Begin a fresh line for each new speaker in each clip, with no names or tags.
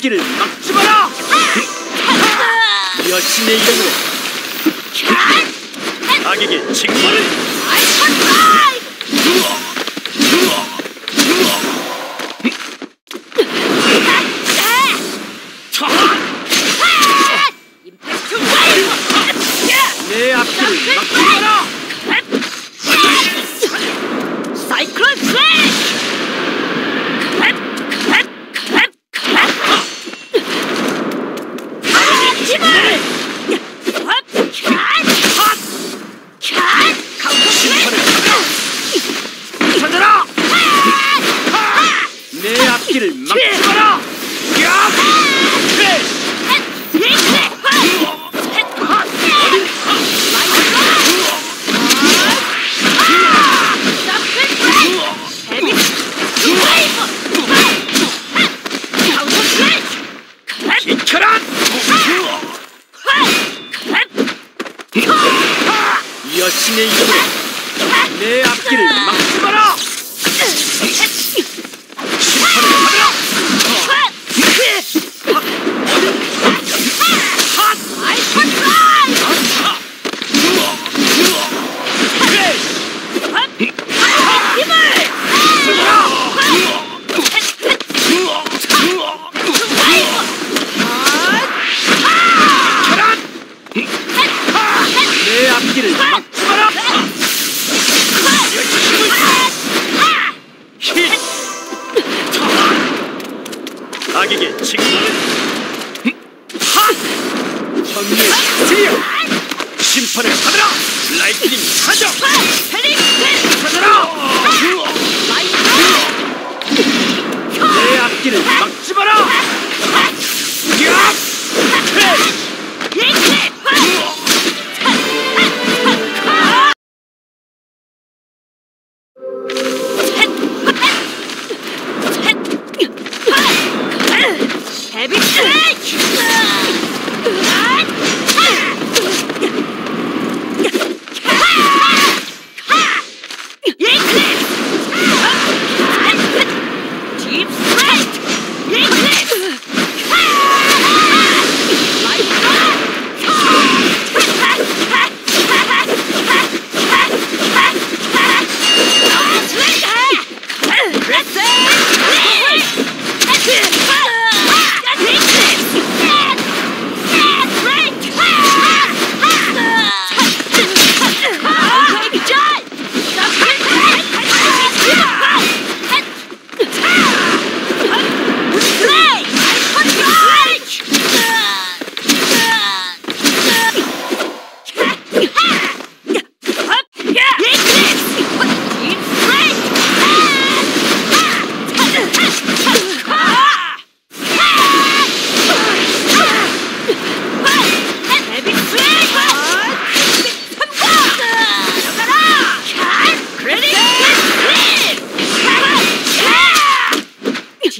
새끼를 막지 마라! 여신의 이름으로 악에게 직무를! 용기를 막 주어라! 힘! 악에게 직무를 정리의 진리여! 심판을 받으라! 라이트닝 사정!
받으라!
내 악기를 막 집어라!
That's it!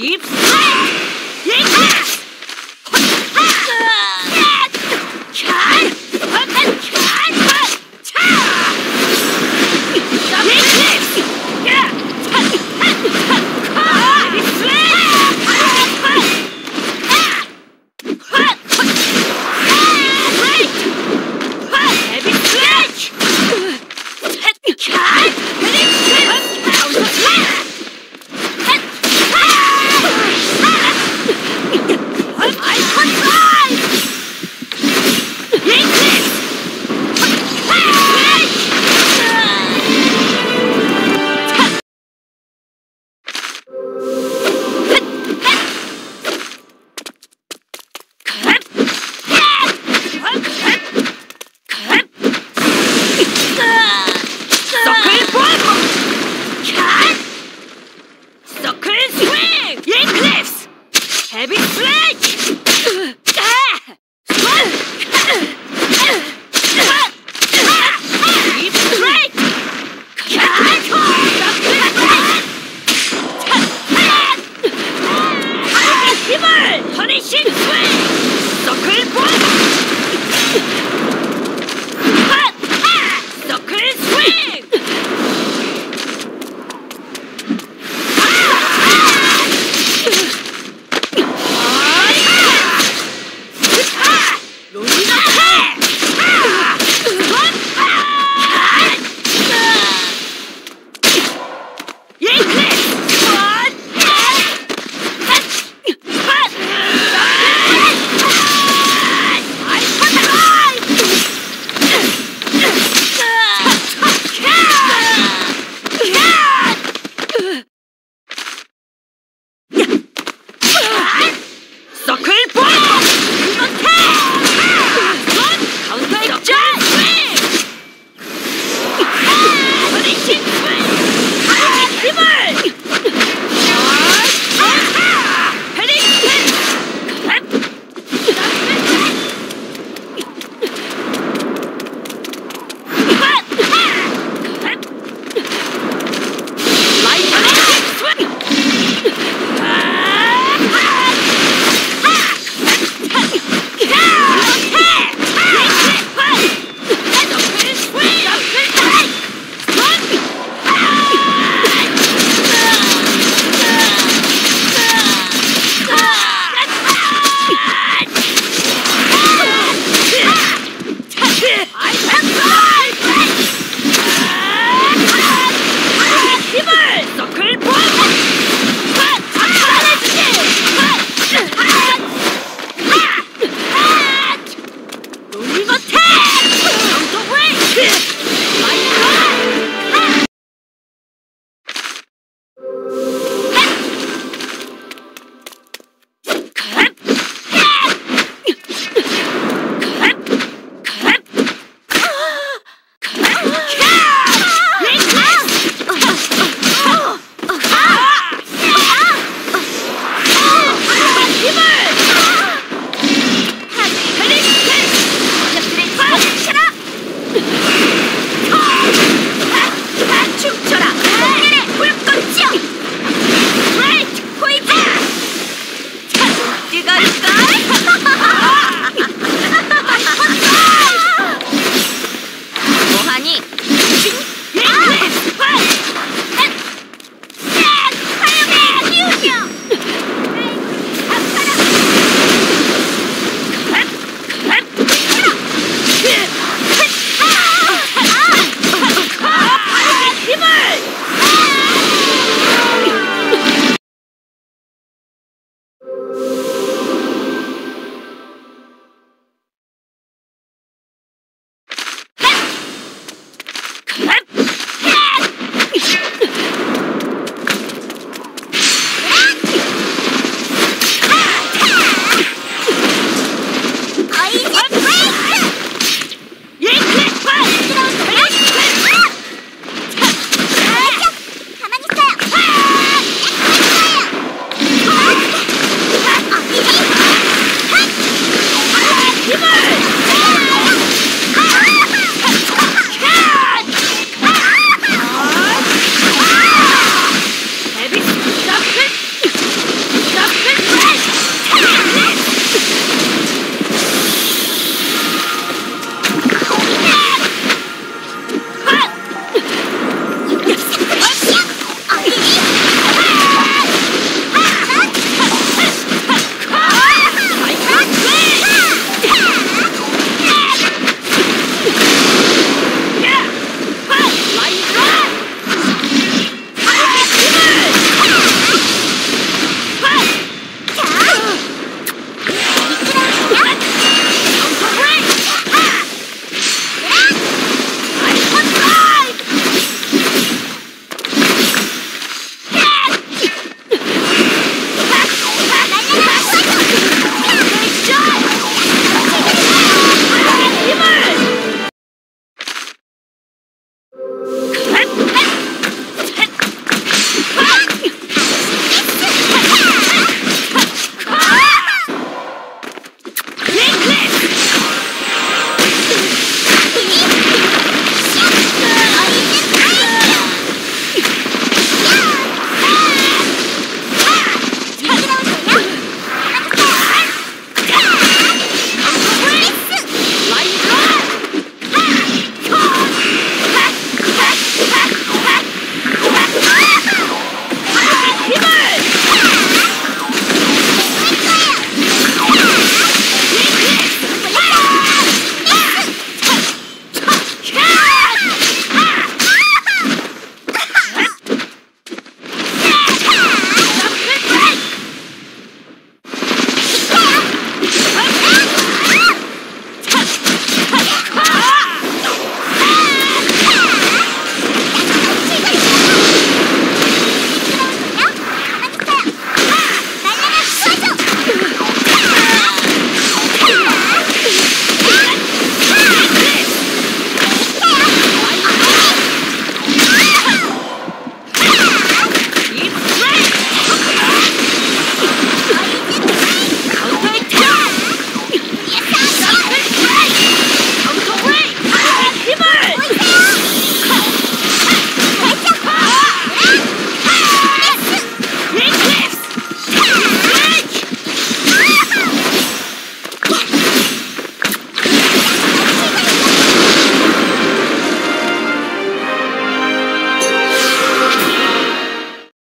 sheep. Ah!